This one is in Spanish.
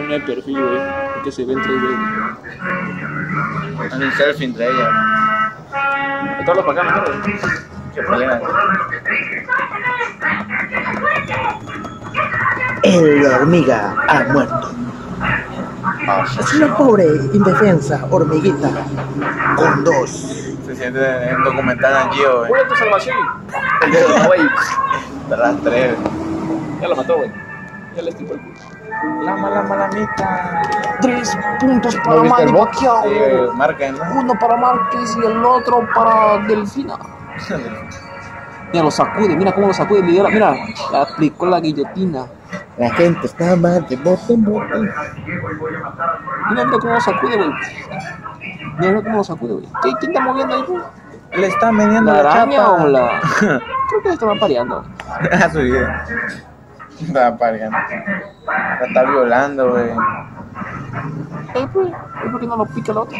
Pone el perfil, güey. Que se ve en 3D. Haz un selfie entre ellas. Todo para acá, mejor, güey. Qué problema. El hormiga ha muerto. Es una pobre, indefensa hormiguita con dos. Se siente en documental en Gio, güey. ¿Cuál es tu salvación? El dedo, güey. Las tres. Ya lo mató, güey. Ya le estirpó el culo. La mala malamita. Tres puntos para ¿No Manny? Pacquiao. Güey, marca, ¿no? Uno para Márquez y el otro para Delfina. Mira, lo sacude, mira cómo lo sacude. Mira, mira, le aplicó la guillotina. La gente está más de bote en bote. Mira, mira cómo lo sacude, güey. Mira, mira cómo lo sacude, güey. ¿Qué- ¿Quién está moviendo ahí, güey? Le está meneando ¿La la, araña chapa. o la.? Creo que se estaba pareando. Ah, su vida. Estaba pariendo. La está violando, güey. ¿Y por qué no lo pica el otro?